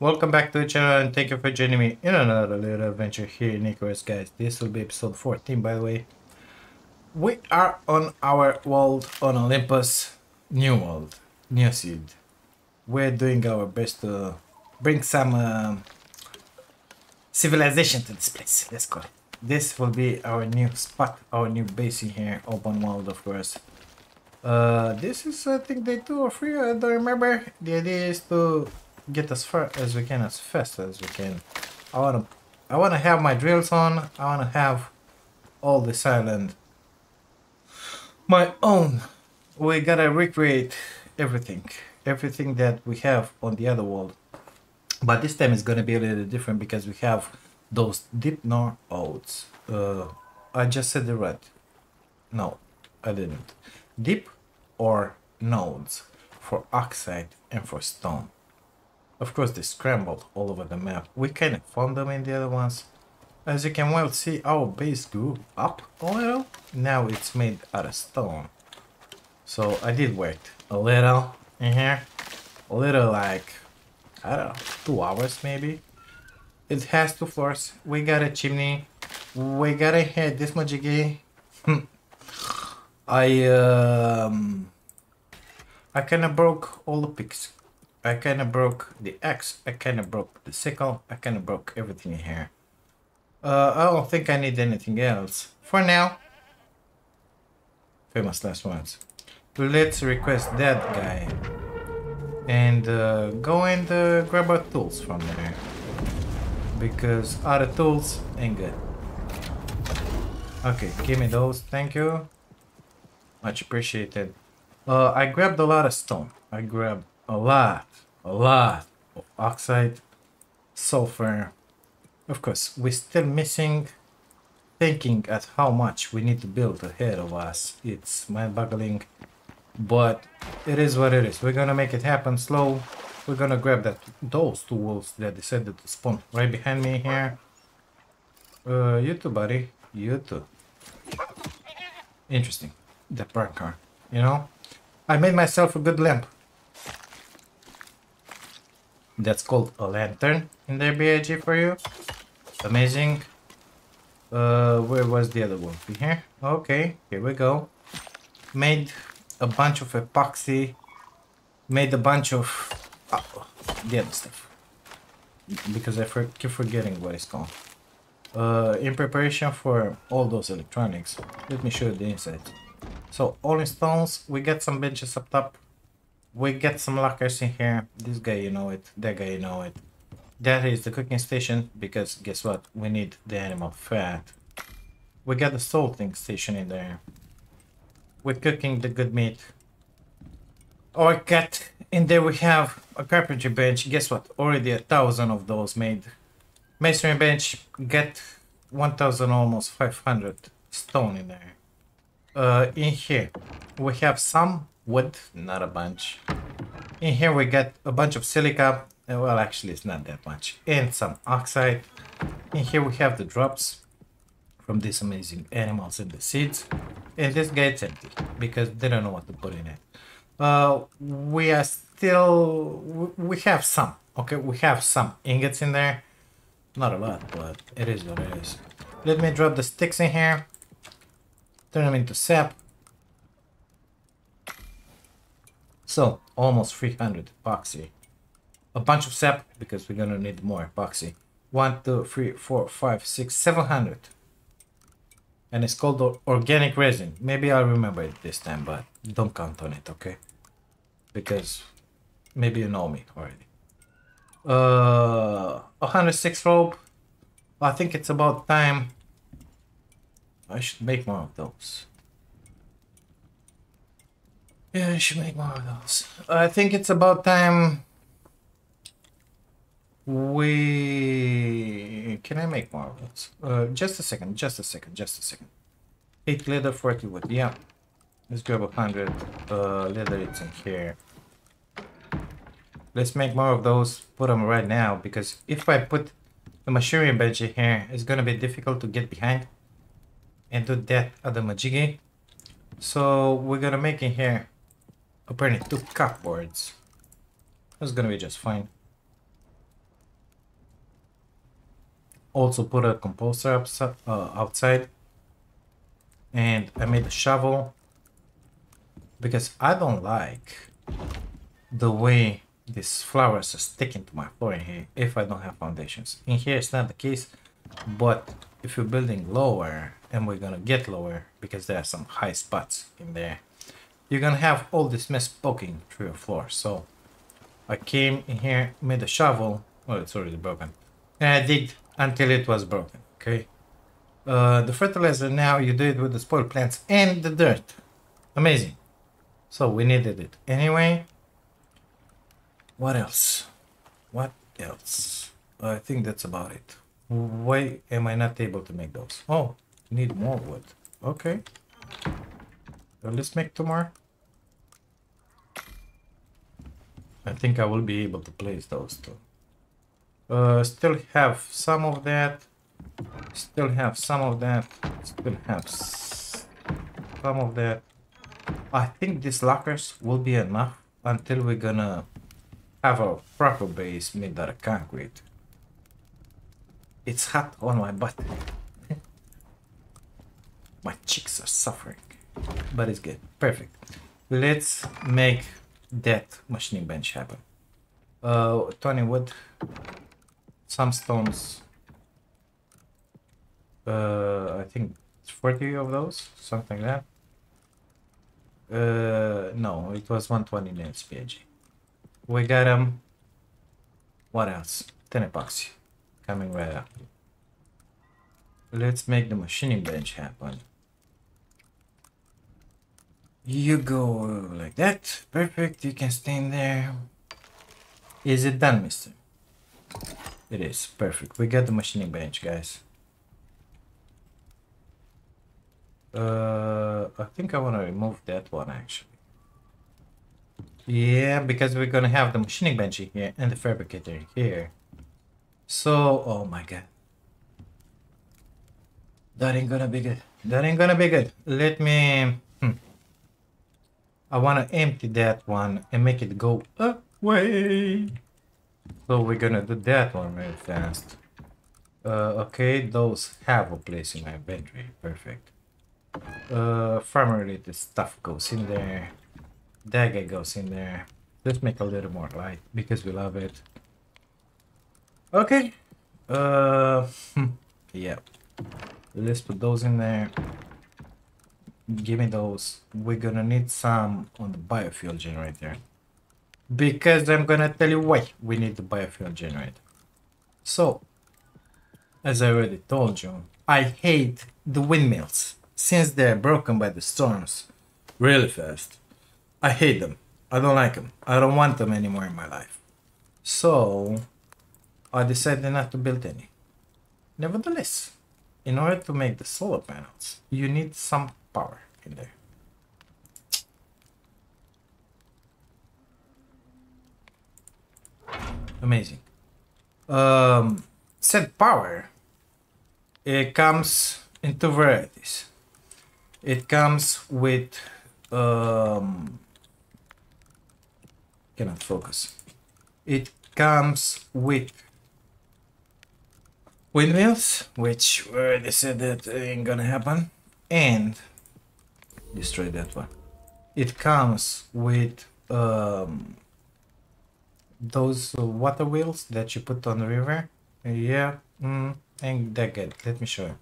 Welcome back to the channel and thank you for joining me in another little adventure here in Icarus guys. This will be episode 14 by the way. We are on our world on Olympus, new world, new seed. We're doing our best to bring some um, civilization to this place, let's call it. This will be our new spot, our new base in here, open world of course. Uh, this is I think day two or three, I don't remember. The idea is to get as far as we can, as fast as we can. I wanna, I wanna have my drills on. I wanna have all this island my own. We gotta recreate everything, everything that we have on the other world. But this time it's gonna be a little different because we have those deep nor oats. Uh, I just said the right. No, I didn't. Deep ore nodes for oxide and for stone. Of course, they scrambled all over the map. We of found them in the other ones. As you can well see, our base grew up a little. Now it's made out of stone. So I did work a little in here. A little like, I don't know, two hours maybe. It has two floors. We got a chimney. We got a head this much again. I um I kinda broke all the picks. I kinda broke the axe, I kinda broke the sickle, I kinda broke everything here. Uh, I don't think I need anything else. For now. Famous last words. Let's request that guy. And uh, go and uh, grab our tools from there. Because other tools ain't good. Okay, give me those, thank you. Much appreciated. Uh, I grabbed a lot of stone. I grabbed a lot, a lot of oxide, sulfur. Of course, we're still missing thinking at how much we need to build ahead of us. It's mind-boggling, but it is what it is. We're gonna make it happen slow. We're gonna grab that those two wolves that decided to spawn right behind me here. Uh, you too, buddy. You too. Interesting. The park car, you know? I made myself a good lamp. That's called a lantern in their BIG for you. Amazing. Uh, where was the other one? Here? Okay, here we go. Made a bunch of epoxy. Made a bunch of uh, the other stuff. Because I for keep forgetting what it's called. Uh, in preparation for all those electronics. Let me show you the inside. So all in stones, we get some benches up top. We get some lockers in here. This guy, you know it. That guy, you know it. That is the cooking station because guess what? We need the animal fat. We got the salting station in there. We're cooking the good meat. Our cat. In there we have a carpentry bench. Guess what? Already a thousand of those made. Masonry bench. Get 1000 almost 500 stone in there. Uh, in here we have some wood, not a bunch. In here we get a bunch of silica, uh, well actually it's not that much, and some oxide. In here we have the drops from these amazing animals and the seeds. And this guy's empty, because they don't know what to put in it. Uh, we are still, we have some, okay, we have some ingots in there. Not a lot, but it is what it is. Let me drop the sticks in here. Turn them into sap. So, almost 300 epoxy. A bunch of sap, because we're gonna need more epoxy. One, two, three, four, five, six, seven hundred. And it's called organic resin. Maybe I'll remember it this time, but don't count on it, okay? Because maybe you know me already. Uh, 106 rope. I think it's about time. I should make more of those. Yeah, I should make more of those. I think it's about time we... Can I make more of those? Uh, just a second, just a second, just a second. 8 leather, 40 wood, yeah. Let's grab a 100 uh, leather, it's in here. Let's make more of those, put them right now, because if I put the machinery bench here, it's gonna be difficult to get behind and do that at the majigi. So we're gonna make it here apparently two cupboards. That's gonna be just fine. also put a composter upsi- uh, outside. And I made a shovel because I don't like the way these flowers are sticking to my floor in here if I don't have foundations. In here it's not the case, but if you're building lower, and we're gonna get lower because there are some high spots in there, you're gonna have all this mess poking through your floor. So I came in here, made a shovel. Oh, it's already broken. And I digged until it was broken. Okay. Uh, the fertilizer now you do it with the spoiled plants and the dirt. Amazing. So we needed it anyway. What else? What else? I think that's about it. Why am I not able to make those? Oh, need more wood. Okay. Let's make two more. I think I will be able to place those two. Uh, still have some of that. Still have some of that. Still have some of that. I think these lockers will be enough until we're gonna have a proper base made out of concrete. It's hot on my butt. my cheeks are suffering. But it's good. Perfect. Let's make that machining bench happen. Uh, 20 wood. Some stones. Uh, I think 40 of those. Something like that. Uh, no, it was 120 nails. We got them. What else? 10 epoxy. Coming right up. Let's make the machining bench happen. You go like that. Perfect. You can stay in there. Is it done, mister? It is. Perfect. We got the machining bench, guys. Uh, I think I want to remove that one actually. Yeah, because we're gonna have the machining bench here and the fabricator here. So, oh my god. That ain't gonna be good. That ain't gonna be good. Let me... I want to empty that one and make it go away. So we're gonna do that one very fast. Uh, okay, those have a place in my inventory. Perfect. Uh, farm stuff goes in there. Guy goes in there. Let's make a little more light because we love it. Okay. Uh, yeah. Let's put those in there. Give me those. We're gonna need some on the biofuel generator. Because I'm gonna tell you why we need the biofuel generator. So, as I already told you, I hate the windmills since they're broken by the storms really fast. I hate them. I don't like them. I don't want them anymore in my life. So, I decided not to build any. Nevertheless, in order to make the solar panels, you need some power in there. Amazing. Um, said power, it comes in two varieties. It comes with um, cannot focus. It comes with windmills, which already said that ain't gonna happen, and destroy that one. It comes with um, those water wheels that you put on the river. Yeah, mm, ain't that good. Let me show you.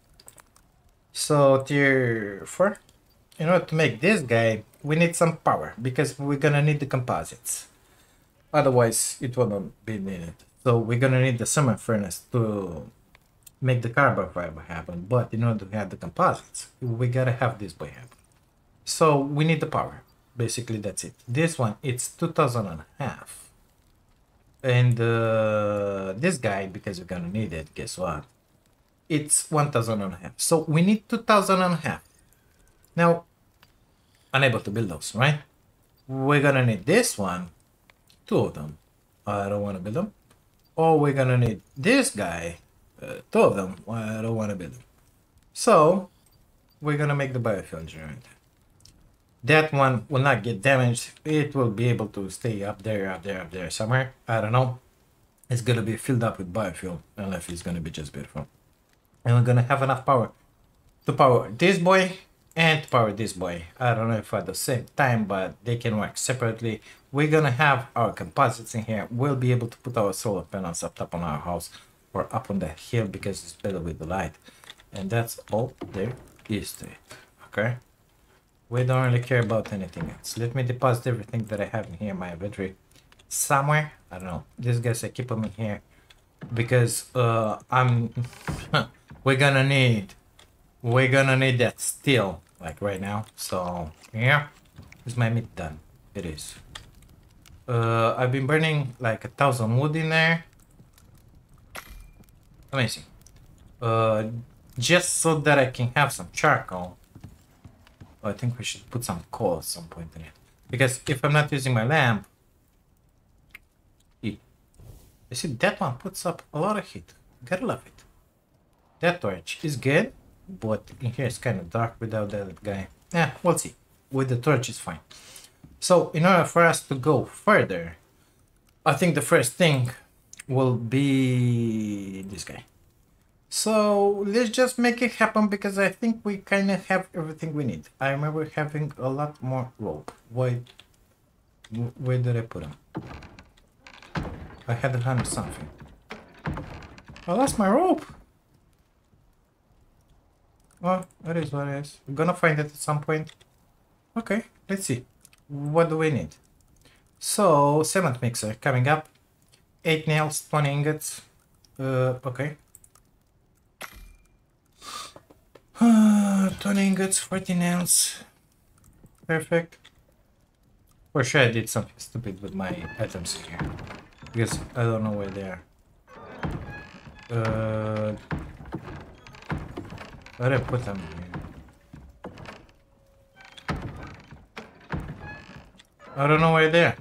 So tier four. In order to make this guy, we need some power because we're gonna need the composites. Otherwise, it not be needed. So we're gonna need the summer furnace to make the carbon fiber happen. But in order to have the composites, we gotta have this boy happen. So we need the power. Basically, that's it. This one, it's 2000 and a half. And uh, this guy, because we're gonna need it, guess what? It's 1000 and a half. So we need 2000 and a half. Now, unable to build those, right? We're gonna need this one, two of them. I don't wanna build them. Or we're gonna need this guy, uh, two of them. I don't wanna build them. So, we're gonna make the biofuel generator. That one will not get damaged. It will be able to stay up there, up there, up there somewhere. I don't know. It's gonna be filled up with biofuel, unless it's gonna be just beautiful. And we're gonna have enough power to power this boy and to power this boy. I don't know if at the same time, but they can work separately. We're gonna have our composites in here. We'll be able to put our solar panels up top on our house or up on the hill because it's better with the light. And that's all there is to it, okay? We don't really care about anything else. Let me deposit everything that I have in here in my inventory somewhere. I don't know. These guys, I keep them in here because uh, I'm. we're gonna need. We're gonna need that steel like right now. So yeah, is my meat done? It is. Uh, I've been burning like a thousand wood in there. Amazing. Uh, just so that I can have some charcoal. I think we should put some coal at some point in it. Because if I'm not using my lamp, it, you see that one puts up a lot of heat. Gotta love it. That torch is good, but in here it's kind of dark without that guy. Yeah, we'll see. With the torch is fine. So in order for us to go further, I think the first thing will be this guy. So let's just make it happen because I think we kind of have everything we need. I remember having a lot more rope. Why? Where did I put them? I had to handle something. I lost my rope. Well, that is what it is. We're gonna find it at some point. Okay, let's see. What do we need? So, cement mixer coming up. 8 nails, 20 ingots. Uh, okay. 20 ingots, 40 nails. Perfect. For sure I did something stupid with my items here. Because I don't know where they are. Uh, where I put them here? I don't know where they're.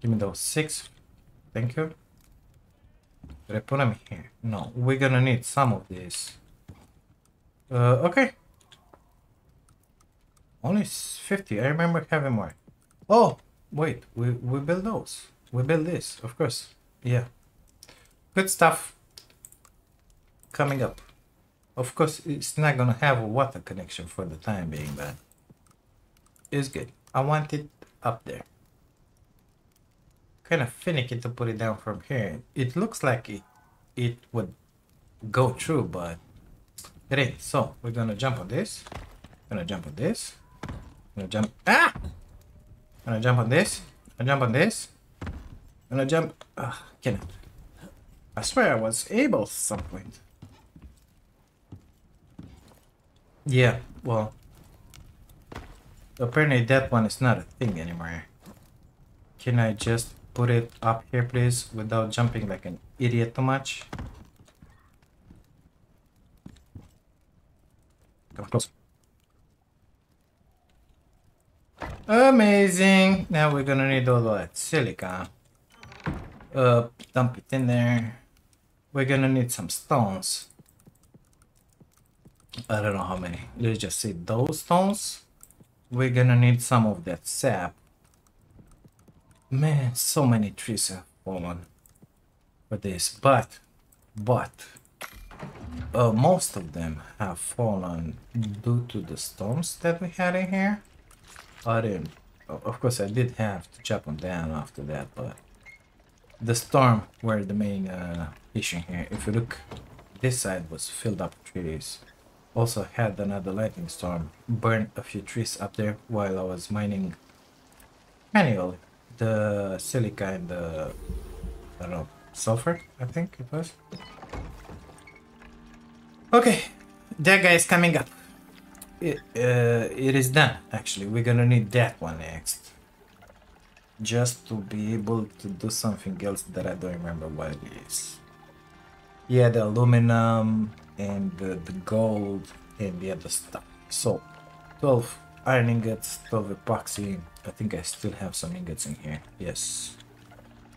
Give me those six. Thank you. Did I put them here? No, we're gonna need some of these. Uh, okay. Only 50. I remember having more. Oh, wait. We, we build those. We build this, of course. Yeah. Good stuff. Coming up. Of course, it's not gonna have a water connection for the time being, but it's good. I want it up there. Kind of finicky to put it down from here. It looks like it, it would go through, but it ain't. So we're gonna jump on this. Gonna jump on this. Gonna jump. Ah! Gonna jump on this. Gonna jump on this. Gonna jump. Ah, can I? I swear I was able at some point. Yeah, well. Apparently that one is not a thing anymore. Can I just put it up here please without jumping like an idiot too much? Come close. Amazing! Now we're gonna need all that silica. Uh, dump it in there. We're gonna need some stones. I don't know how many. Let's just say those stones. We're gonna need some of that sap. Man, so many trees have fallen for this, but, but, uh, most of them have fallen due to the storms that we had in here. I didn't, of course I did have to chop them down after that, but the storm were the main uh, issue here. If you look, this side was filled up trees also had another lightning storm burn a few trees up there while I was mining manually the silica and the I don't know sulfur I think it was. Okay that guy is coming up. It, uh, it is done actually. We're gonna need that one next. Just to be able to do something else that I don't remember what it is. Yeah the aluminum and the, the gold and the other stuff. So 12 iron ingots, 12 epoxy. I think I still have some ingots in here. Yes.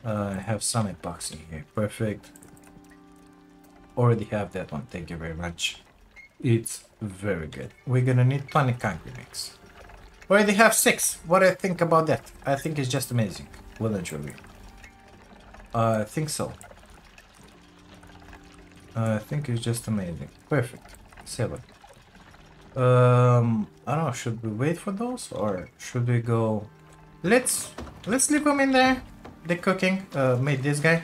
Uh, I have some epoxy here. Perfect. Already have that one. Thank you very much. It's very good. We're gonna need 20 concrete mix. Already have six. What do I think about that? I think it's just amazing. Well and truly. I think so. I think it's just amazing. Perfect. Seven. Um, I don't know. Should we wait for those or should we go? Let's let's leave them in there. The cooking. Uh, made this guy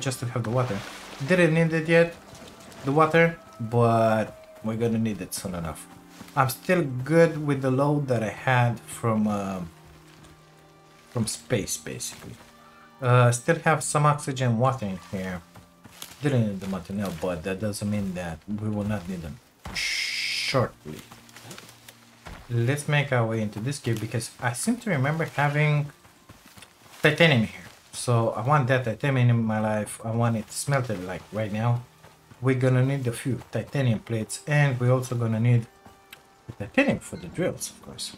just to have the water. Didn't need it yet, the water, but we're gonna need it soon enough. I'm still good with the load that I had from uh, from space, basically. Uh, still have some oxygen water in here. Didn't need the material, but that doesn't mean that we will not need them shortly. Let's make our way into this cave because I seem to remember having titanium here. So I want that titanium in my life. I want it smelted like right now. We're gonna need a few titanium plates and we're also gonna need titanium for the drills, of course.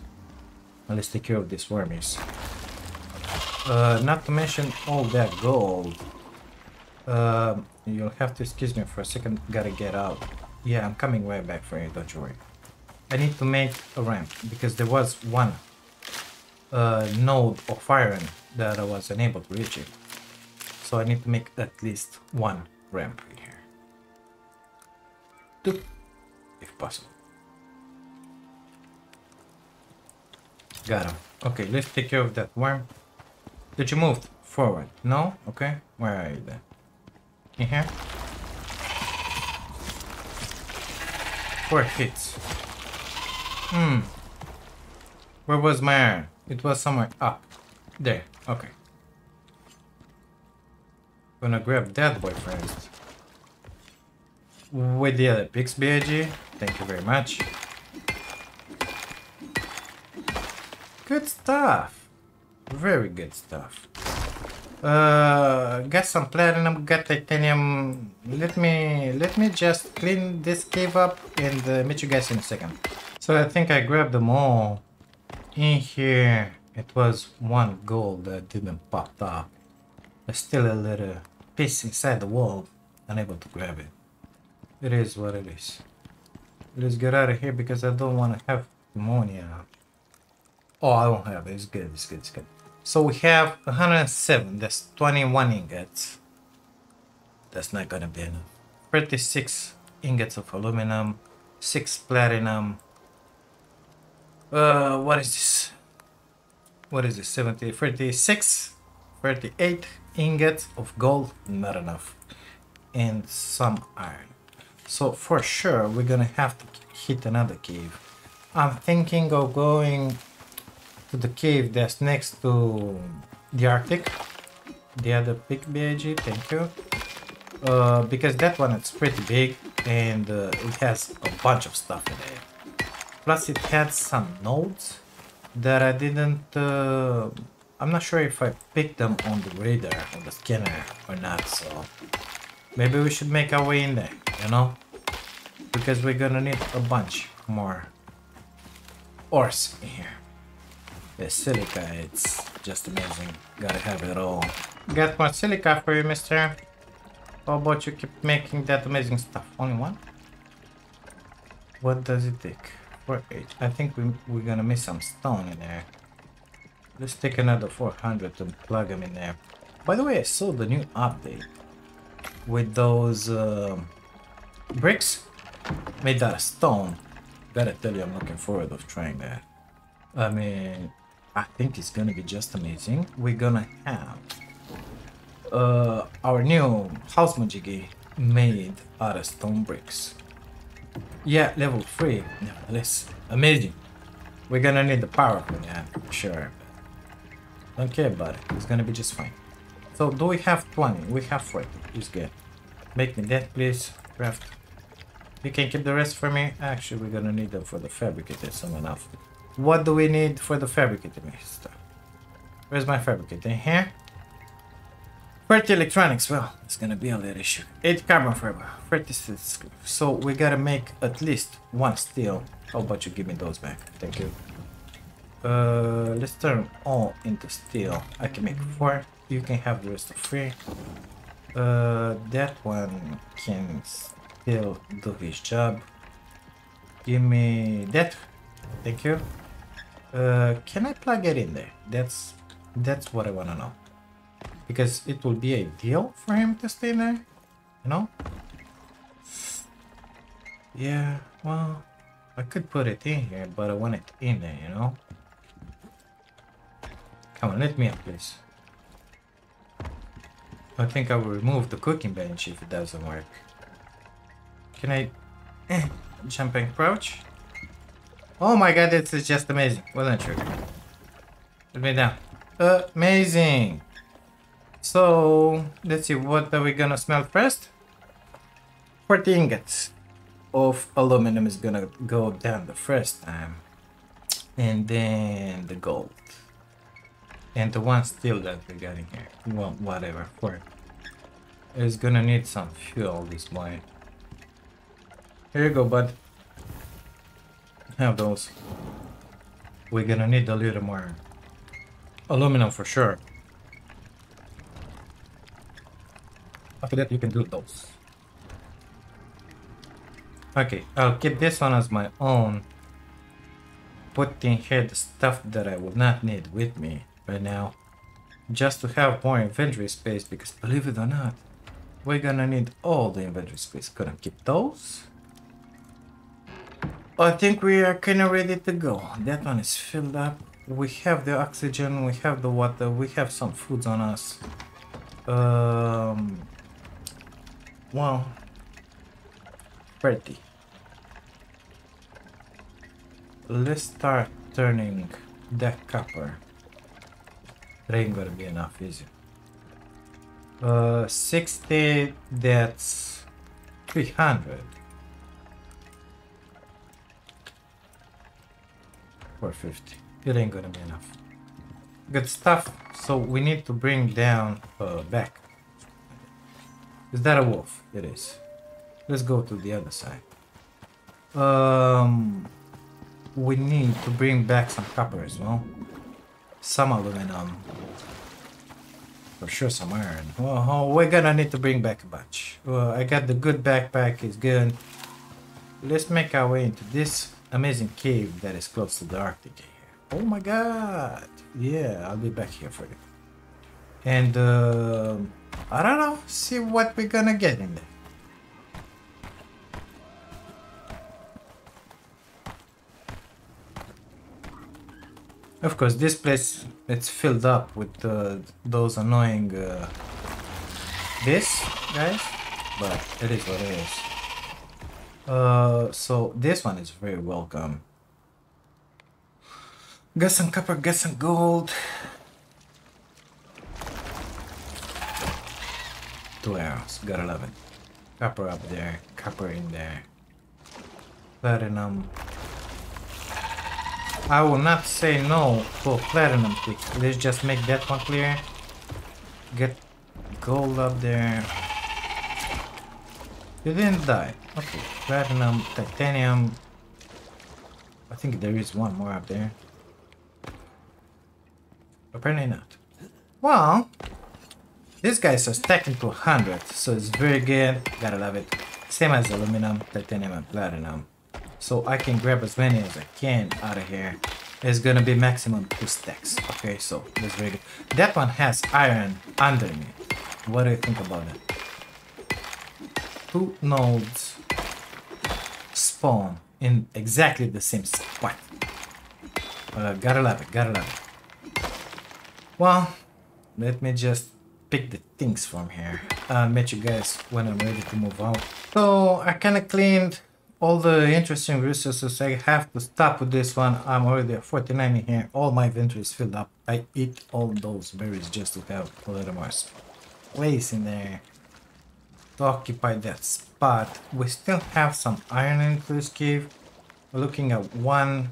Let's take care of these wormies. Uh, not to mention all that gold. Uh, you'll have to excuse me for a second. Gotta get out. Yeah, I'm coming right back for you. Don't you worry. I need to make a ramp because there was one uh, node of iron that I was unable to reach it. So I need to make at least one ramp in here. Two, if possible. Got him. Okay, let's take care of that worm. Did you move forward? No? Okay. Where are you then? In here? Four hits. Hmm. Where was my iron? It was somewhere up. There. Okay. Gonna grab that boy first. With the other pigs, BIG. Thank you very much. Good stuff. Very good stuff. Uh, got some platinum, got titanium. Let me let me just clean this cave up and uh, meet you guys in a second. So I think I grabbed them all. In here, it was one gold that didn't pop up. There's still a little piece inside the wall, unable to grab it. It is what it is. Let's get out of here because I don't want to have pneumonia. Oh, I don't have it. It's good. It's good. It's good. So we have 107. That's 21 ingots. That's not gonna be enough. 36 ingots of aluminum, 6 platinum. Uh, what is this? What is this? 70, 36, 38 ingots of gold. Not enough. And some iron. So for sure, we're gonna have to hit another cave. I'm thinking of going to the cave that's next to the Arctic. The other big BIG, thank you. Uh, because that one it's pretty big and uh, it has a bunch of stuff in it. Plus it had some nodes that I didn't... Uh, I'm not sure if I picked them on the radar, on the scanner or not, so... Maybe we should make our way in there, you know? Because we're gonna need a bunch more ores in here. Silica, it's just amazing. Gotta have it all. Got more silica for you, mister. How about you keep making that amazing stuff? Only one? What does it take? For eight. I think we, we're gonna miss some stone in there. Let's take another 400 to plug them in there. By the way, I saw the new update with those uh, bricks made out of stone. Gotta tell you, I'm looking forward of trying that. I mean, I think it's gonna be just amazing. We're gonna have uh, our new house majigi made out of stone bricks. Yeah, level 3, nevertheless. Amazing. We're gonna need the power for that, sure. Don't care about it, it's gonna be just fine. So, do we have 20? We have 40, it's good. Make me that, please. Craft. You can keep the rest for me. Actually, we're gonna need them for the fabricator soon enough. What do we need for the fabricator, mister? Where's my fabricator? Here? 30 electronics. Well, it's gonna be a little issue. 8 carbon fiber. 36. So we gotta make at least one steel. How about you give me those back? Thank you. Uh, let's turn all into steel. I can make four. You can have the rest of three. Uh, that one can still do his job. Give me that. Thank you. Uh, can I plug it in there? That's that's what I want to know. Because it will be ideal for him to stay there. You know? Yeah, well, I could put it in here, but I want it in there, you know? Come on, let me up, please. I think I will remove the cooking bench if it doesn't work. Can I... Eh, jumping crouch? Oh my god, this is just amazing. Well done, Sugar. Put me down. Amazing! So, let's see, what are we gonna smell first? 40 ingots of aluminum is gonna go down the first time. And then the gold. And the one steel that we got in here. Well, whatever, for It's gonna need some fuel, this boy. Here you go, bud. Have those. We're gonna need a little more aluminum for sure. After that, you can do those. Okay, I'll keep this one as my own. Put in here the stuff that I will not need with me right now. Just to have more inventory space because believe it or not, we're gonna need all the inventory space. Gonna keep those. I think we are kinda ready to go. That one is filled up. We have the oxygen, we have the water, we have some foods on us. Um, well, 30. Let's start turning that copper. Ain't gonna be enough, is it? Uh, 60, that's 300. Or 50. It ain't gonna be enough. Good stuff. So we need to bring down uh, back. Is that a wolf? It is. Let's go to the other side. Um, we need to bring back some copper as well. Some aluminum. For sure some iron. Oh, we're gonna need to bring back a bunch. Well, I got the good backpack, it's good. Let's make our way into this amazing cave that is close to the Arctic here. Oh my god! Yeah, I'll be back here for you. And, uh, I don't know, see what we're gonna get in there. Of course, this place it's filled up with uh, those annoying uh, this guys, but it is what it is. Uh, so this one is very welcome. Get some copper, get some gold. Two arrows, love it. Copper up there, copper in there. Platinum, I will not say no for platinum pick. Let's just make that one clear. Get gold up there. You didn't die. Okay, platinum, titanium. I think there is one more up there. Apparently not. Well, this guy stacking to 100, so it's very good. Gotta love it. Same as aluminum, titanium, and platinum so I can grab as many as I can out of here. It's gonna be maximum two stacks. Okay, so that's very good. That one has iron under me. What do you think about that? Two nodes spawn in exactly the same spot. Uh, gotta love it, gotta love it. Well, let me just pick the things from here. I'll meet you guys when I'm ready to move out. So I kind of cleaned all the interesting resources I have to stop with this one. I'm already at 49 in here. All my inventory is filled up. I eat all those berries just to have a little more place in there to occupy that spot. We still have some iron in this cave. We're looking at one,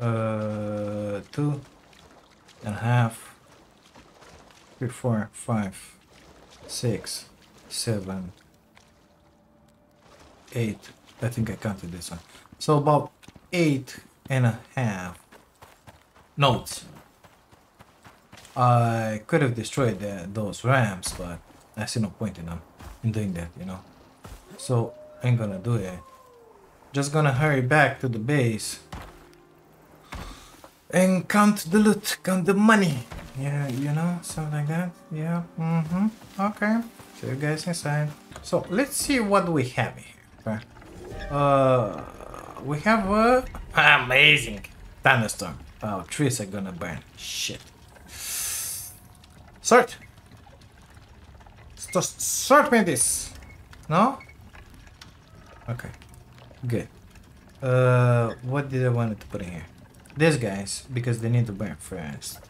uh, two and a half, three, four, five, six, seven, eight. I think I counted this one. So about eight and a half nodes. I could have destroyed the, those ramps, but I see no point in them in doing that, you know. So I ain't gonna do it. Just gonna hurry back to the base and count the loot, count the money. Yeah, you know, something like that. Yeah. Mm-hmm. Okay. See you guys inside. So let's see what we have here. Uh, we have a amazing thunderstorm. Oh, trees are gonna burn. Shit. Sort. Just sort me this. No? Okay. Good. Uh, what did I want to put in here? These guys, because they need to burn first.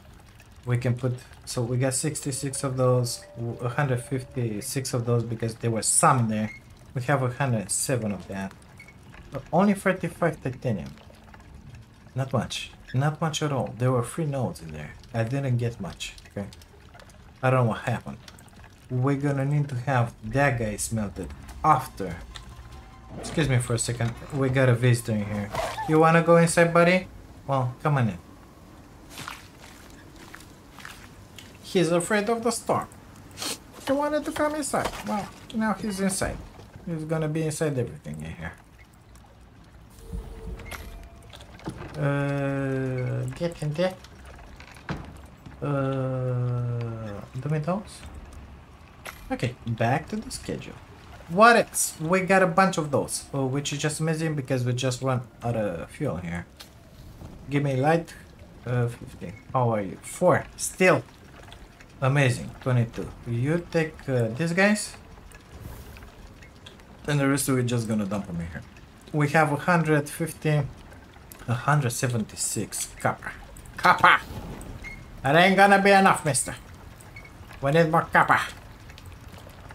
We can put, so we got 66 of those, 156 of those because there were some there. We have 107 of that. But only 35 titanium. Not much. Not much at all. There were three nodes in there. I didn't get much, okay? I don't know what happened. We're gonna need to have that guy smelted after Excuse me for a second. We got a visitor in here. You wanna go inside, buddy? Well, come on in. He's afraid of the storm. He wanted to come inside. Well, now he's inside. He's gonna be inside everything in here. Uh, get in there. Uh, do me those. Okay, back to the schedule. What else? We got a bunch of those, oh, which is just amazing because we just run out of fuel here. Give me light. Uh, 50. How are you? 4. Still. Amazing. 22. You take uh, these guys. And the rest of it just gonna dump them in here. We have 150. 176 copper. Copper! That ain't gonna be enough, mister. We need more copper.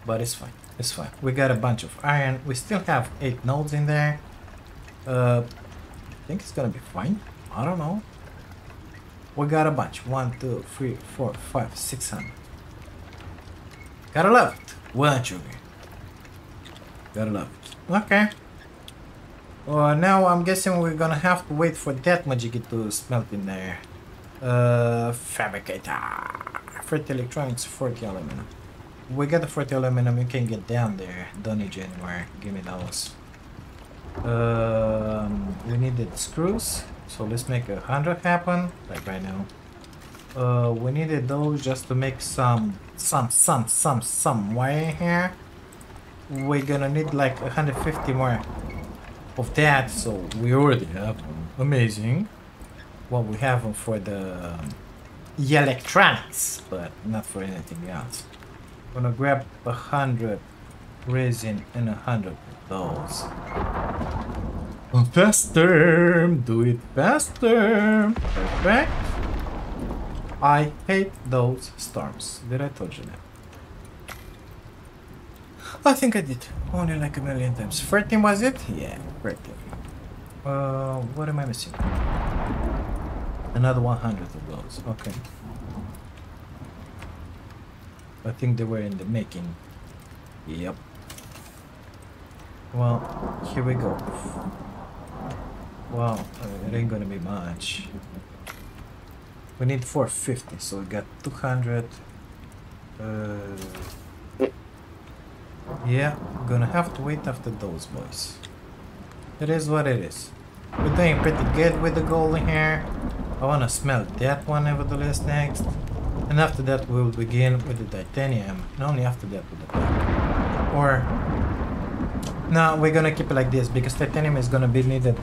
But it's fine. It's fine. We got a bunch of iron. We still have eight nodes in there. Uh, I think it's gonna be fine. I don't know. We got a bunch. One, two, three, four, five, six hundred. Gotta love it. Won't you? Gotta love it. Okay. Uh, now I'm guessing we're gonna have to wait for that Majiki to smelt in there. Uh, fabricator. 30 electronics, 40 aluminum. We got the 40 aluminum, you can get down there. Don't need you anywhere. Give me those. Um, we needed screws, so let's make a hundred happen, like right now. Uh, we needed those just to make some, some, some, some, some wire here. We're gonna need like 150 more of that, so we already have them. Amazing. Well, we have them for the um, electronics, but not for anything else. Gonna grab a hundred resin and a hundred those. Faster! Do it faster! Perfect! I hate those storms. Did I told you that? I think I did. Only like a million times. 13 was it? Yeah, 13. Uh, what am I missing? Another 100 of those. Okay. I think they were in the making. Yep. Well, here we go. Well, it ain't gonna be much. We need 450, so we got 200. Uh, yeah, gonna have to wait after those boys. It is what it is. We're doing pretty good with the gold here. I wanna smell that one nevertheless next. And after that we will begin with the titanium. And only after that with the black. Or... No, we're gonna keep it like this because titanium is gonna be needed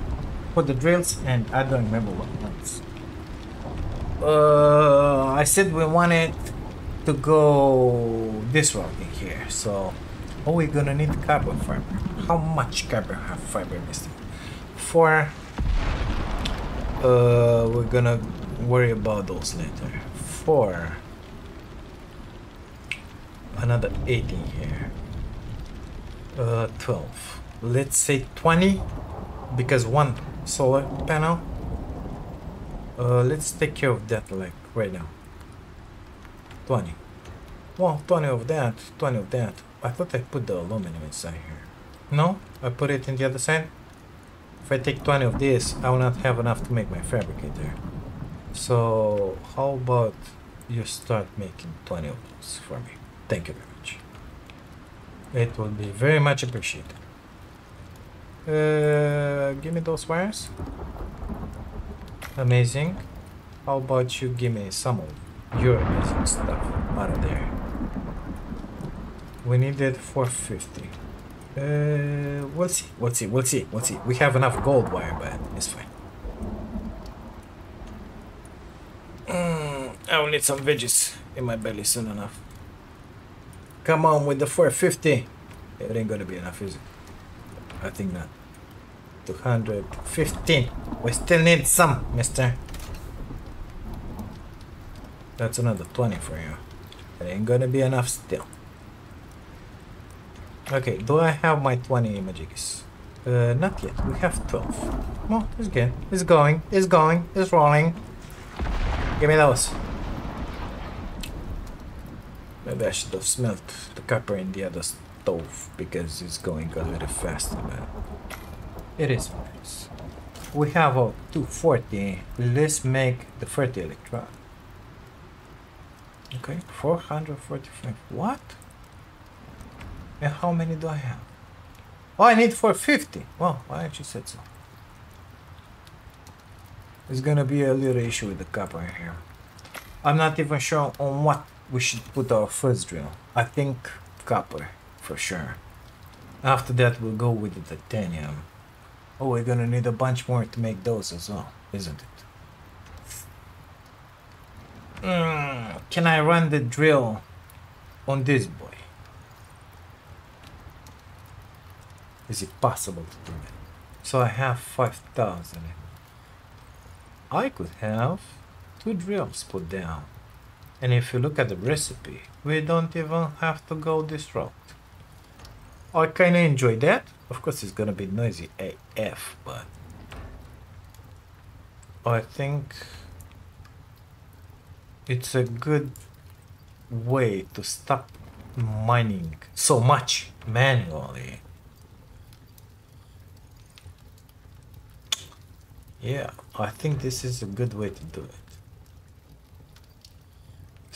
for the drills and I don't remember what else Uh, I said we wanted to go this route in here, so oh, we're gonna need carbon fiber. How much carbon have fiber, Mister? for Uh, we're gonna worry about those later. Four. Another 18 here. Uh, 12. Let's say 20 because one solar panel. Uh, let's take care of that like right now. 20. Well, 20 of that, 20 of that. I thought I put the aluminum inside here. No, I put it in the other side. If I take 20 of this, I will not have enough to make my fabricator. So, how about you start making 20 of those for me? Thank you very much. It will be very much appreciated. Uh, give me those wires. Amazing. How about you give me some of your amazing stuff out of there. We needed 450. Uh, we'll see, we'll see, we'll see, we'll see. We have enough gold wire, but it's fine. Mm, I will need some veggies in my belly soon enough. Come on with the 450. It ain't gonna be enough, is it? I think not. 215. We still need some, mister. That's another 20 for you. It ain't gonna be enough still. Okay, do I have my 20 majigis? Uh, not yet. We have 12. Well, it's good. It's going. It's going. It's rolling. Give me those. Maybe I should have smelt the copper in the other stove because it's going a little faster, but it is is. We have a 240. Let's make the 30 electron. Okay, 445. What? And how many do I have? Oh, I need 450. Well, I actually said so. There's gonna be a little issue with the copper here. I'm not even sure on what we should put our first drill. I think copper, for sure. After that, we'll go with the titanium. Oh, we're gonna need a bunch more to make those as well, isn't it? Mm, can I run the drill on this boy? Is it possible to do that? So I have 5,000. I could have two drills put down. And if you look at the recipe, we don't even have to go this route. I kinda enjoy that. Of course it's gonna be noisy AF, but I think it's a good way to stop mining so much manually. Yeah, I think this is a good way to do it.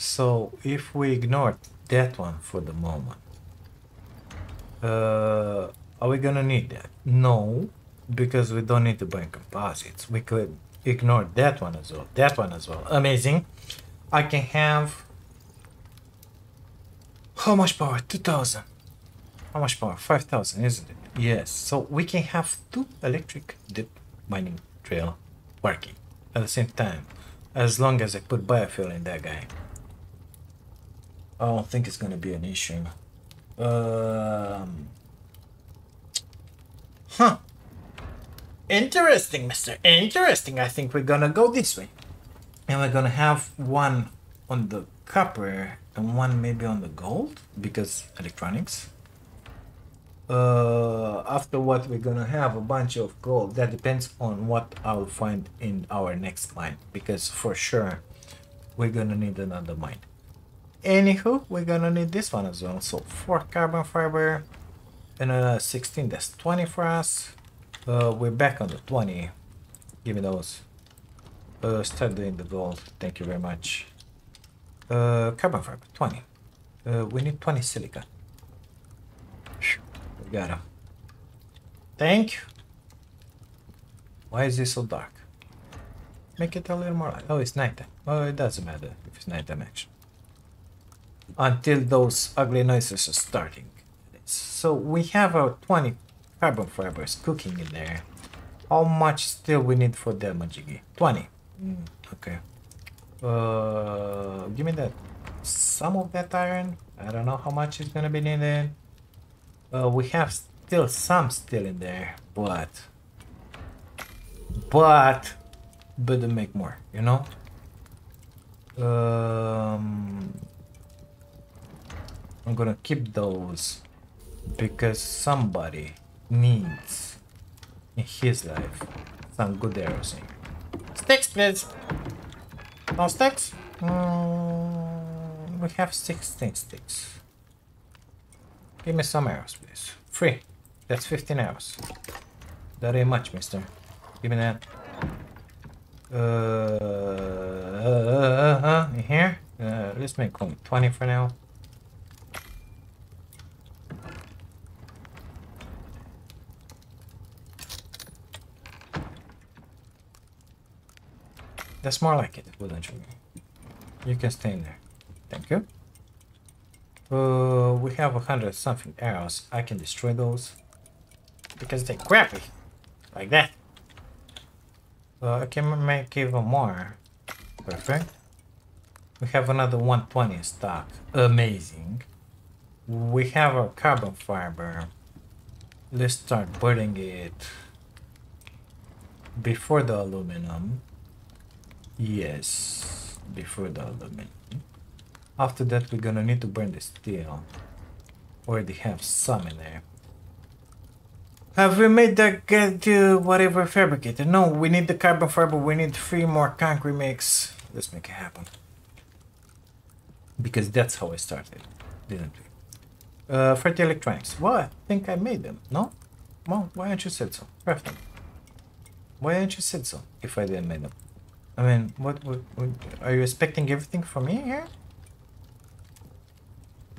So if we ignore that one for the moment, uh, are we gonna need that? No, because we don't need to burn composites. We could ignore that one as well, that one as well. Amazing. I can have how much power? 2000. How much power? 5000, isn't it? Yes. So we can have two electric deep mining drill working at the same time as long as I put biofuel in that guy. I don't think it's gonna be an issue. Um, huh. Interesting, mister. Interesting. I think we're gonna go this way. And we're gonna have one on the copper and one maybe on the gold because electronics. Uh, after what we're gonna have a bunch of gold. That depends on what I'll find in our next mine because for sure we're gonna need another mine. Anywho, we're gonna need this one as well. So four carbon fiber and a 16. That's 20 for us. Uh, we're back on the 20. Give me those. Uh, start doing the gold. Thank you very much. Uh, carbon fiber, 20. Uh, we need 20 silica. We got him. Thank you. Why is this so dark? Make it a little more light. Oh, it's nighttime. Oh, it doesn't matter if it's nighttime action. Until those ugly noises are starting. So we have our 20 carbon fibers cooking in there. How much still we need for that, Majigi? 20. Mm, okay. Uh, give me that. Some of that iron. I don't know how much is gonna be needed. Uh, we have still some still in there, but but better make more, you know. Um, I'm gonna keep those because somebody needs in his life some good arrows. Sticks, please. No sticks? Mm, we have 16 sticks. Give me some arrows, please. Free. That's 15 arrows. That ain't much, mister. Give me that. Uh, uh, uh, uh here? Uh, let's make only 20 for now. That's more like it, wouldn't you? You can stay in there. Thank you. Uh, we have a hundred something arrows. I can destroy those. Because they're crappy. Like that. Uh, I can make even more. Perfect. We have another 120 in stock. Amazing. We have a carbon fiber. Let's start burning it before the aluminum. Yes, before the aluminum. After that, we're gonna need to burn the steel. Already have some in there. Have we made that get uh, whatever fabricated? No, we need the carbon fiber. We need three more concrete mix. Let's make it happen. Because that's how I started, didn't we? Uh, for the electronics. Well, I think I made them, no? Well, why don't you said so? Perfect. Why didn't you said so if I didn't make them? I mean, what, what, what are you expecting everything from me here?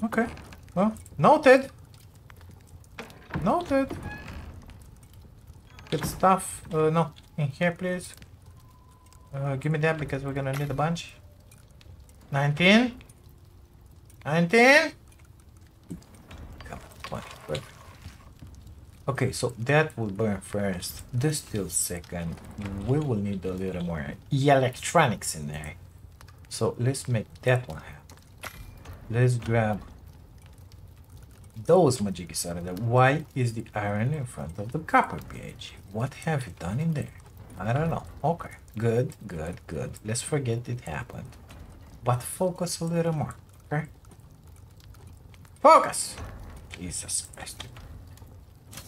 Okay. Well, noted. Noted. Good stuff. Uh, no, in here, please. Uh, give me that because we're gonna need a bunch. 19. 19. Come on, 20. Perfect. Okay, so that will burn first. This still second. We will need a little more electronics in there. So let's make that one happen. Let's grab those majigis out of there. Why is the iron in front of the copper page? What have you done in there? I don't know. Okay, good, good, good. Let's forget it happened. But focus a little more, okay? Focus! Jesus Christ.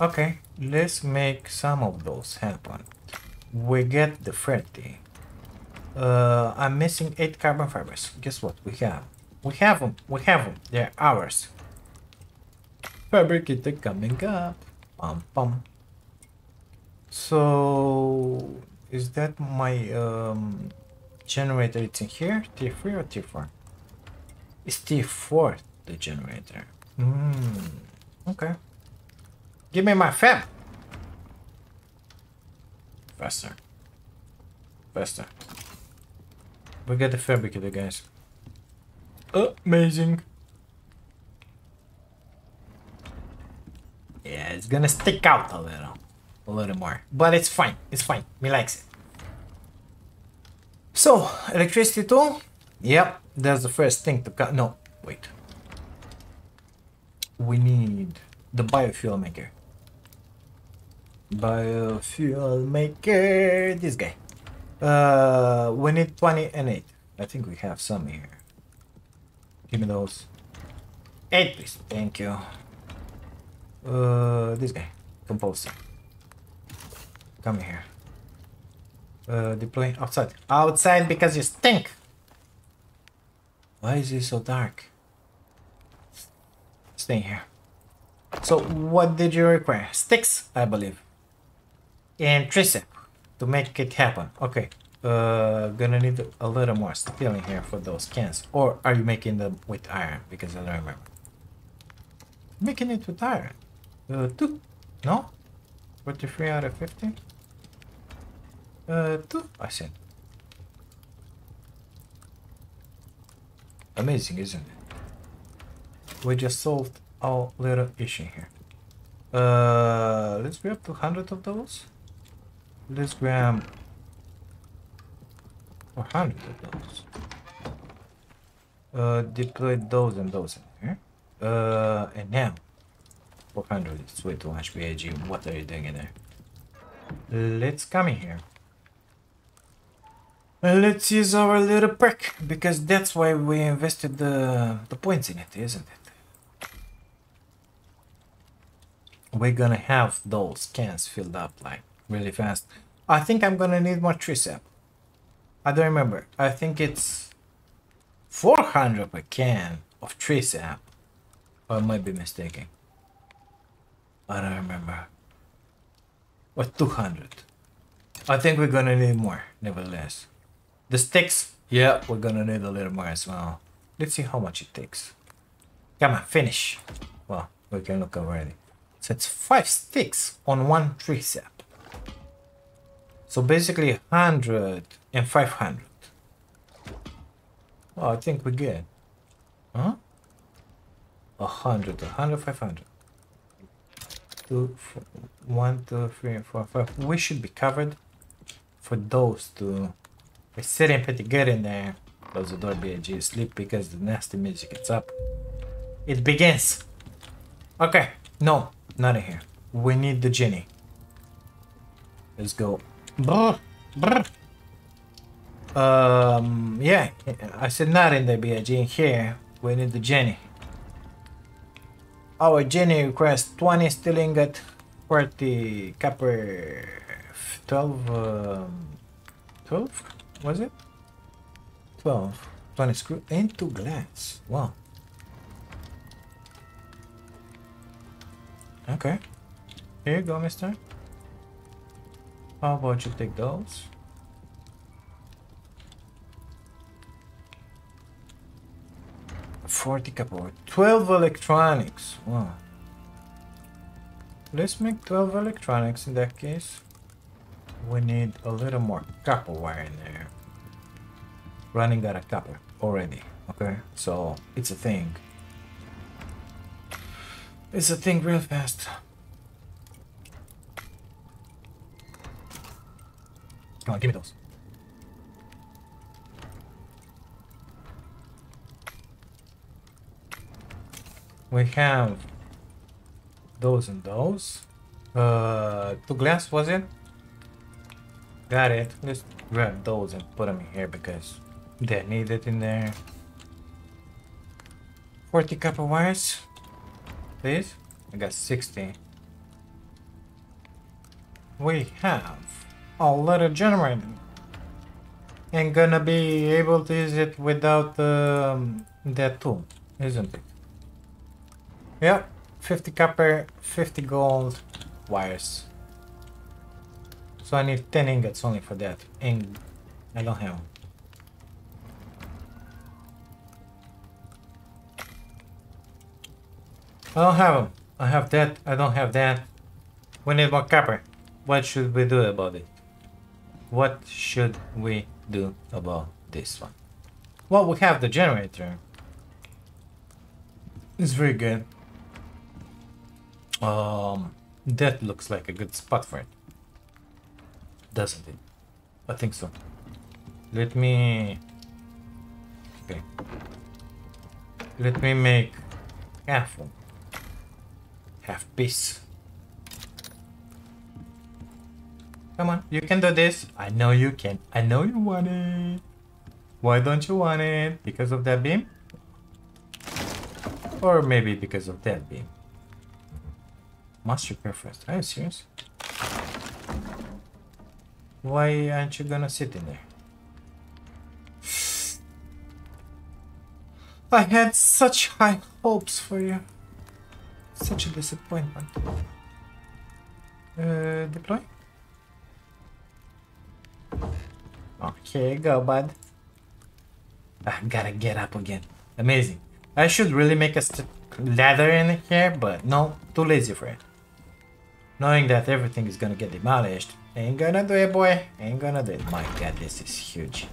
Okay, let's make some of those happen. We get the 30. Uh, I'm missing 8 carbon fibers. Guess what? We have. We have them. We have them. They're ours. Fabricator coming up. Pum pum. So is that my um, generator? It's in here. T3 or T4? It's T4 the generator. Hmm. Okay. Give me my fab. Faster. Faster. We got the fabricator, guys. Amazing. Yeah, it's gonna stick out a little. A little more. But it's fine. It's fine. Me likes it. So, electricity tool? Yep, that's the first thing to cut. No, wait. We need the biofuel maker. Biofuel maker, this guy. Uh, we need 20 and 8. I think we have some here. Give me those. 8 please, thank you. Uh, this guy, composter. Come here. Uh, deploy outside. Outside because you stink! Why is it so dark? Stay here. So, what did you require? Sticks, I believe. And tree sap to make it happen. Okay. Uh, gonna need a little more steel in here for those cans. Or are you making them with iron? Because I don't remember. Making it with iron. Uh, two. No? 43 out of 50? Uh, two, I said. Amazing, isn't it? We just solved our little issue here. Uh, let's grab 200 of those. Let's grab 400 of those. Uh, deploy those and those in here. Uh, and now 400 is way too. What are you doing in there? Let's come in here. Let's use our little perk, because that's why we invested the, the points in it, isn't it? We're gonna have those cans filled up like really fast. I think I'm gonna need more tree sap. I don't remember. I think it's 400 per can of tree sap. Or I might be mistaken. I don't remember. Or 200. I think we're gonna need more, nevertheless. The sticks, yeah, we're gonna need a little more as well. Let's see how much it takes. Come on, finish. Well, we can look already. So it's five sticks on one tree sap. So basically 100 and 500. Oh, I think we're good. Huh? A hundred, a hundred, five hundred. Two, four, one, two, three, four, five. We should be covered for those two. We're sitting pretty good in there. Close the door, BG. Sleep because the nasty music gets up. It begins. Okay. No, not in here. We need the genie. Let's go. Brr, brr. Um, yeah, I said not in the BG. In here, we need the Jenny. Our Jenny requires 20 steel ingot, 40 copper, 12, um, 12? Was it? 12. 20 screw into glass. Wow. Okay. Here you go, mister. How about you take those? Forty copper, twelve electronics. Wow. Let's make twelve electronics in that case. We need a little more copper wire in there. Running out of copper already. Okay, so it's a thing. It's a thing real fast. Come on, give me those. We have those and those. Uh, two glass was it? Got it. Let's grab those and put them in here because they're needed in there. 40 copper wires, please. I got 60. We have a little generator. And gonna be able to use it without um, that tool, isn't it? Yep, 50 copper, 50 gold wires. So I need 10 ingots only for that, and I don't have them. I don't have them. I have that, I don't have that. We need more copper. What should we do about it? What should we do about this one? Well, we have the generator. It's very good. Um, that looks like a good spot for it. Doesn't it? I think so. Let me... Okay. Let me make half one. Half piece. Come on, you can do this. I know you can. I know you want it. Why don't you want it? Because of that beam? Or maybe because of that beam. Must repair first. Are you serious? Why aren't you gonna sit in there? I had such high hopes for you. Such a disappointment. Uh, deploy? Okay, go, bud. I gotta get up again. Amazing. I should really make a ladder in here, but no, too lazy for it. Knowing that everything is gonna get demolished, ain't gonna do it, boy. Ain't gonna do it. My god, this is huge.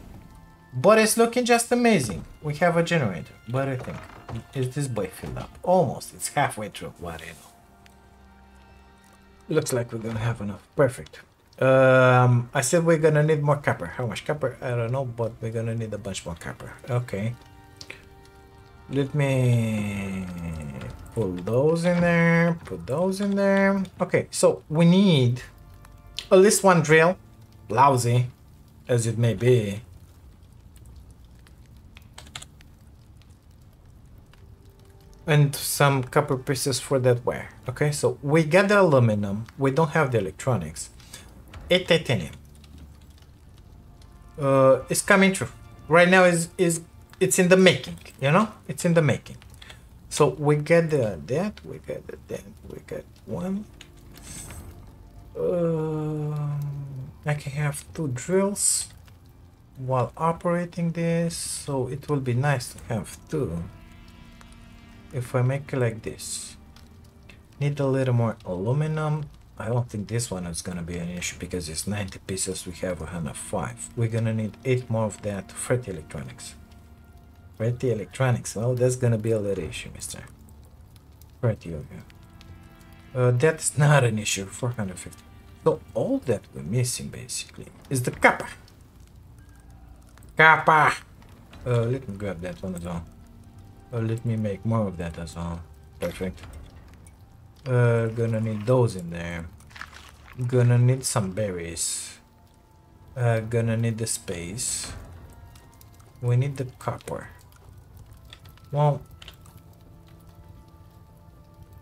But it's looking just amazing. We have a generator. What do you think? Is this boy filled up? Almost. It's halfway through. What do you know? Looks like we're gonna have enough. Perfect. Um, I said we're gonna need more copper. How much copper? I don't know, but we're gonna need a bunch more copper. Okay. Let me put those in there, put those in there. Okay, so we need at least one drill, lousy as it may be. And some copper pieces for that wire. Okay, so we got the aluminum, we don't have the electronics. Titanium. Uh, it's coming true. Right now is is it's in the making, you know? It's in the making. So we get the that, we get the that, we get one. Um, I can have two drills while operating this, so it will be nice to have two. If I make it like this, need a little more aluminum. I don't think this one is gonna be an issue because it's 90 pieces, we have 105. We're gonna need 8 more of that 30 electronics. Pretty electronics. Well, that's gonna be a little issue, mister. Pretty okay. Uh, that's not an issue. 450. So all that we're missing, basically, is the kappa. Kappa! Uh, let me grab that one as well. Uh, let me make more of that as well. Perfect. Uh, gonna need those in there. Gonna need some berries. Uh, gonna need the space. We need the copper. Well,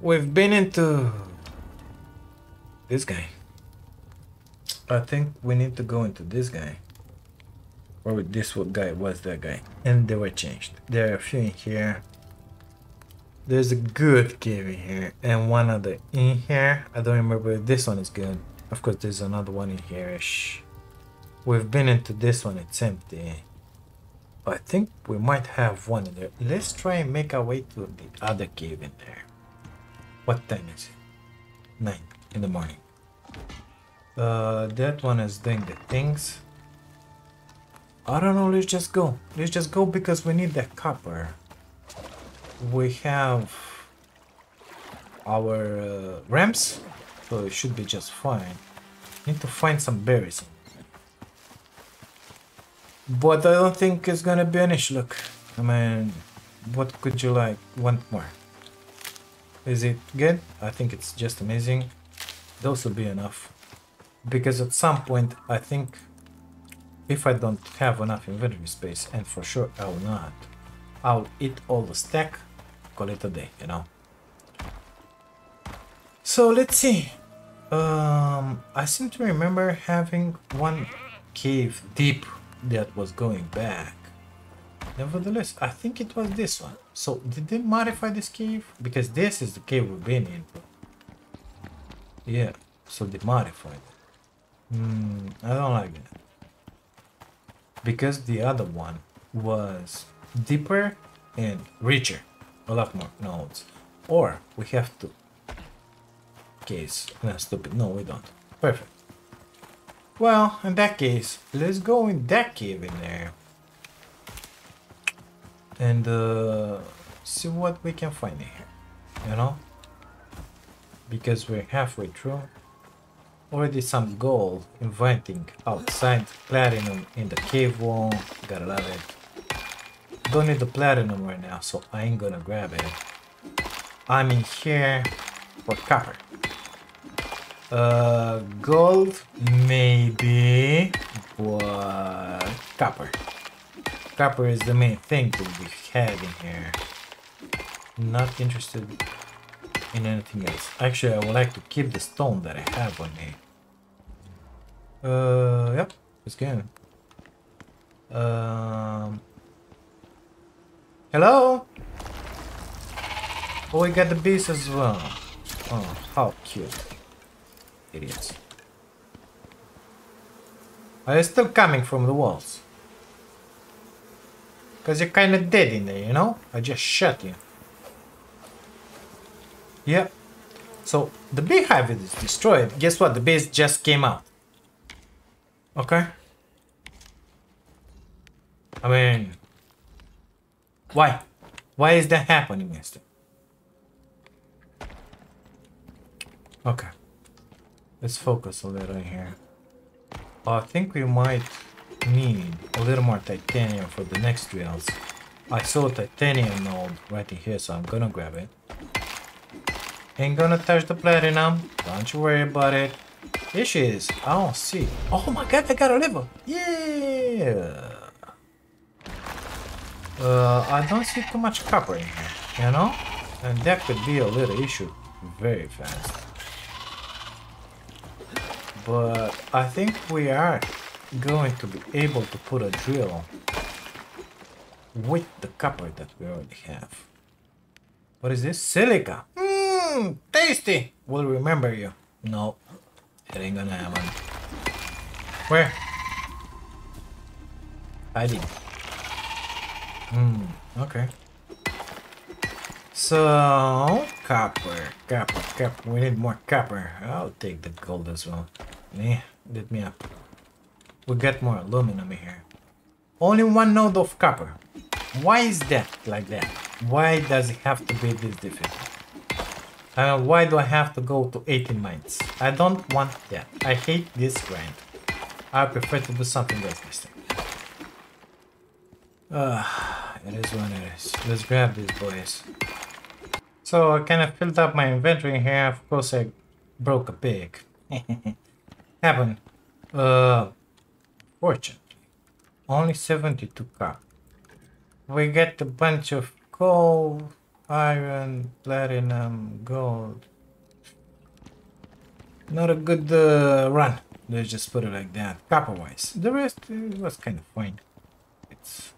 we've been into this guy. I think we need to go into this guy. Or this what guy was that guy. And they were changed. There are a few in here. There's a good cave in here. And one other in here. I don't remember if this one is good. Of course there's another one in here. -ish. We've been into this one, it's empty. I think we might have one in there. Let's try and make our way to the other cave in there. What time is it? 9 in the morning. Uh, that one is doing the things. I don't know, let's just go. Let's just go because we need that copper. We have our uh, ramps, so it should be just fine. Need to find some berries. But I don't think it's gonna be an issue. Look, I mean, what could you like want more? Is it good? I think it's just amazing. Those will be enough. Because at some point, I think if I don't have enough inventory space, and for sure I will not, I'll eat all the stack, call it a day, you know. So let's see. Um, I seem to remember having one cave deep that was going back. Nevertheless, I think it was this one. So did they modify this cave? Because this is the cave we've been in. Yeah, so they modified it. Hmm, I don't like that. Because the other one was deeper and richer. A lot more nodes. Or we have to... Case. No, stupid. No, we don't. Perfect. Well, in that case, let's go in that cave in there. And uh, see what we can find in here, you know? Because we're halfway through. Already some gold inviting outside. Platinum in the cave wall. Gotta love it. Don't need the platinum right now, so I ain't gonna grab it. I'm in here for copper. Uh, gold, maybe, but copper. Copper is the main thing to be had in here. Not interested in anything else. Actually, I would like to keep the stone that I have on me. Uh, yep, it's good. Um, hello? Oh, we got the bees as well. Oh, how cute. Idiots. Are you still coming from the walls? Because you're kind of dead in there, you know? I just shot you. Yep. So, the beehive is destroyed. Guess what? The bees just came out. Okay? I mean... Why? Why is that happening, mister? Okay. Let's focus a little here. I think we might need a little more titanium for the next drills. I saw titanium node right in here, so I'm gonna grab it. Ain't gonna touch the platinum. Don't you worry about it. Issue is, I don't see. Oh my god, I got a level. Yeah. Uh, I don't see too much copper in here, you know? And that could be a little issue very fast. But I think we are going to be able to put a drill with the copper that we already have. What is this? Silica. Mmm, tasty. We'll remember you. No, it ain't gonna happen. Where? Hiding. Hmm, okay. So, copper, copper, copper. We need more copper. I'll take the gold as well. Yeah, let me up. We get more aluminum here. Only one node of copper. Why is that like that? Why does it have to be this difficult? Uh, why do I have to go to 18 mines? I don't want that. I hate this grind. I prefer to do something else this time. Uh, it is what it is. Let's grab these boys. So I kind of filled up my inventory here. Of course I broke a pig. Happened. Uh, fortunately. Only 72 copper. We get a bunch of coal, iron, platinum, gold. Not a good uh, run. Let's just put it like that. Copper-wise. The rest uh, was kind of fine.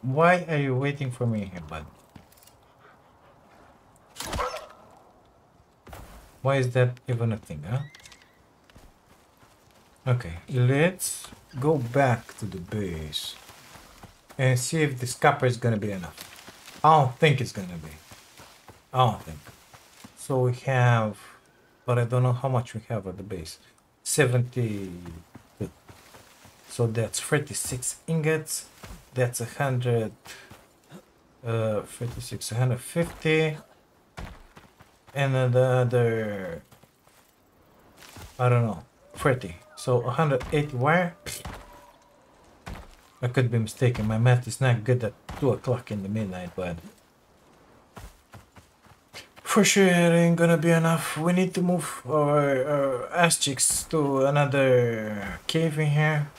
Why are you waiting for me here, bud? Why is that even a thing, huh? Okay, let's go back to the base and see if this copper is gonna be enough. I don't think it's gonna be. I don't think. So we have, but I don't know how much we have at the base. 70. So that's 36 ingots. That's a hundred. Uh, 36, 150. And another. I don't know. 30. So 180 wire. I could be mistaken. My math is not good at 2 o'clock in the midnight, but... For sure it ain't gonna be enough. We need to move our, our ass cheeks to another cave in here.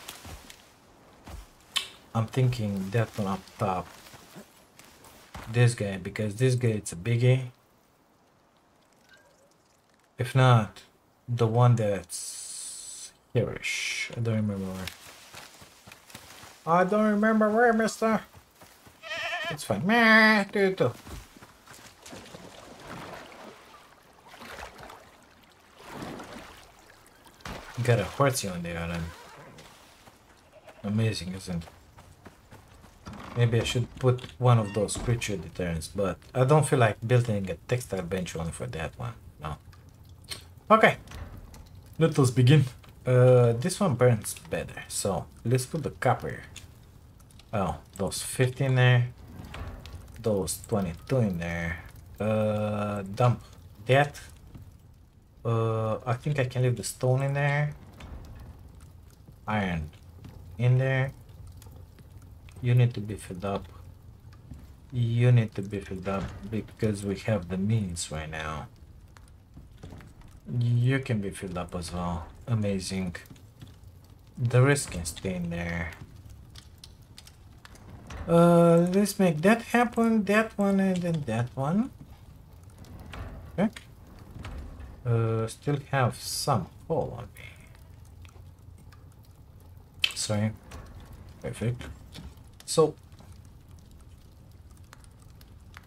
I'm thinking that one up top. This guy, because this guy it's a biggie. If not, the one that's hereish. I don't remember where. I don't remember where, mister. It's fine. Meh, do, do. Got a horsey on the island. Amazing, isn't it? Maybe I should put one of those creature deterrents, but I don't feel like building a textile bench only for that one. No. Okay. Let us begin. Uh, this one burns better, so let's put the copper. Oh, those 15 there. Those 22 in there. Uh, dump that. Uh, I think I can leave the stone in there. Iron in there. You need to be filled up. You need to be filled up because we have the means right now. You can be filled up as well. Amazing. The rest can stay in there. Uh, let's make that happen, that one, and then that one. Okay. Uh, still have some hole on me. Sorry. Perfect. So,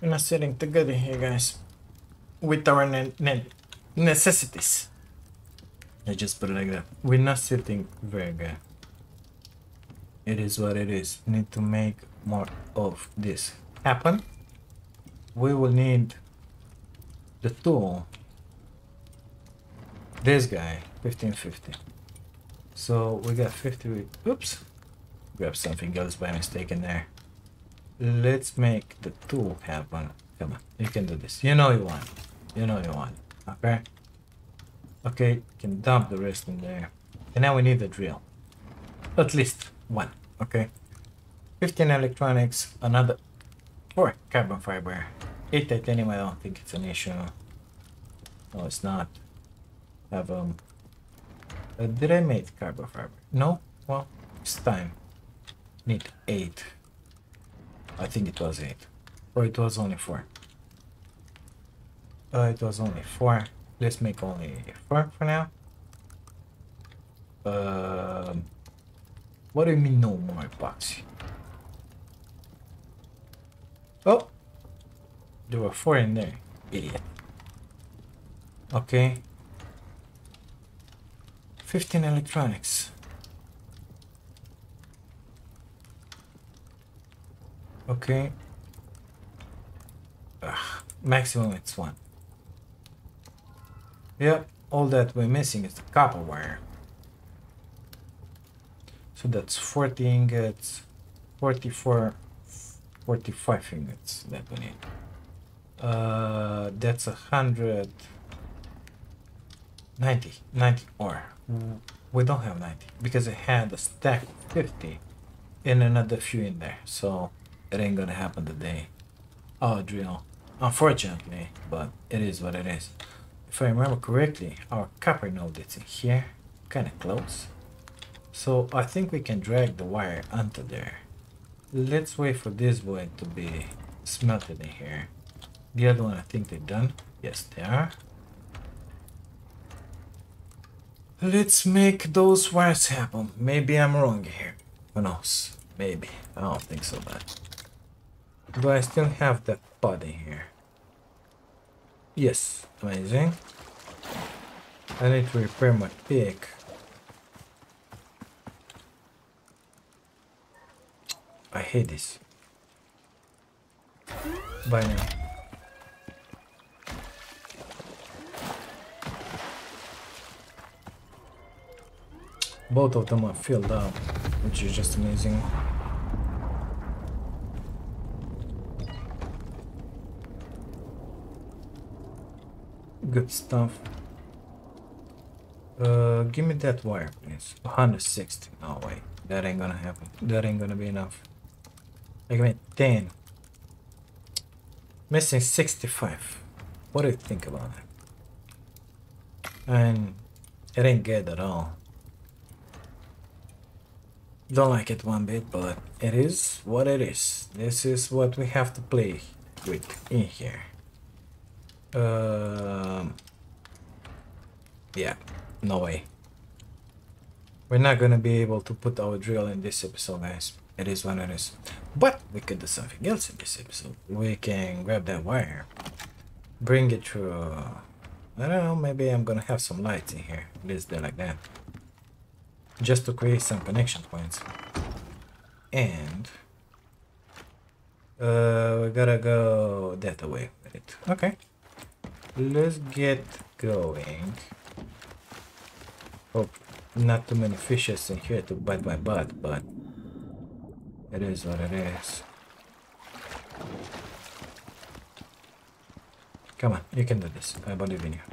we're not sitting together here, guys, with our ne ne necessities. I just put it like that. We're not sitting very good. It is what it is. Need to make more of this happen. We will need the tool. This guy, 1550. So we got 50. Oops. Grab something else by mistake in there. Let's make the tool happen. Come on, you can do this. You know you want. You know you want. Okay. Okay, can dump the rest in there. And now we need the drill. At least one. Okay. 15 electronics, another 4 carbon fiber, 8 titanium, I don't think it's an issue. No, it's not. Have um. Uh, did I make carbon fiber? No? Well, it's time. Need 8. I think it was 8. Or it was only 4. Uh, it was only 4. Let's make only 4 for now. Um, what do you mean no more epoxy? Oh! There were 4 in there. Idiot. Okay. 15 electronics. Okay. Ugh, maximum it's one. Yep, all that we're missing is the copper wire. So that's 40 ingots, 44 45 ingots that we need. Uh, that's a hundred. 90, 90 ore. We don't have 90 because it had a stack of 50 and another few in there. So it ain't gonna happen today. Oh, drill. Unfortunately, but it is what it is. If I remember correctly, our copper node is in here, kind of close. So I think we can drag the wire onto there. Let's wait for this wood to be smelted in here. The other one I think they're done. Yes, they are. Let's make those wires happen. Maybe I'm wrong here. Who knows? Maybe. I don't think so, but... Do I still have that pod in here? Yes. Amazing. I need to repair my pick. I hate this. Bye now. Both of them are filled up, which is just amazing. Good stuff. Uh, give me that wire, please. 160. No, wait. That ain't gonna happen. That ain't gonna be enough. I mean, 10. Missing 65. What do you think about it? And it ain't good at all. Don't like it one bit, but it is what it is. This is what we have to play with in here. Um, yeah, no way. We're not gonna be able to put our drill in this episode, guys. It is what it is. But we could do something else in this episode. We can grab that wire, bring it through. I don't know, maybe I'm gonna have some lights in here. This, there, like that just to create some connection points. And uh, we gotta go that way with it. Okay, let's get going. Hope not too many fishes in here to bite my butt, but it is what it is. Come on, you can do this. I believe in you.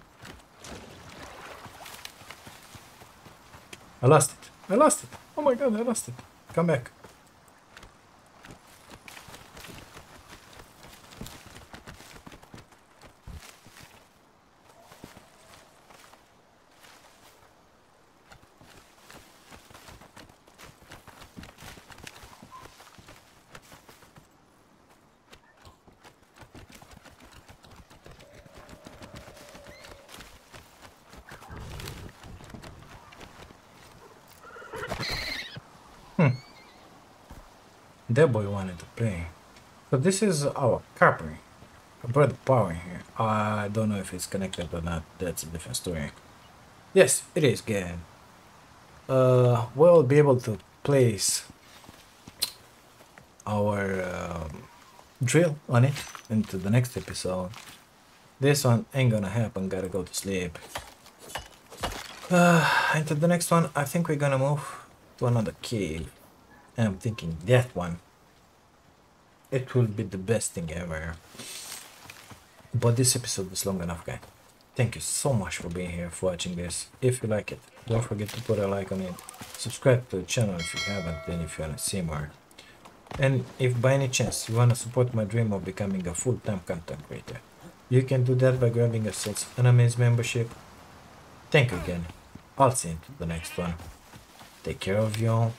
I lost it. I lost it. Oh my god, I lost it. Come back. That boy wanted to play. So this is our copper. I brought the power here. I don't know if it's connected or not. That's a different story. Yes, it is good. Uh, we'll be able to place our um, drill on it into the next episode. This one ain't gonna happen. Gotta go to sleep. Uh, into the next one, I think we're gonna move to another cave. And I'm thinking that one, it will be the best thing ever. But this episode is long enough, guys. Thank you so much for being here, for watching this. If you like it, don't forget to put a like on it. Subscribe to the channel if you haven't, and if you want to see more. And if by any chance you want to support my dream of becoming a full-time content creator, you can do that by grabbing yourself an amazing membership. Thank you again. I'll see you in the next one. Take care of you all.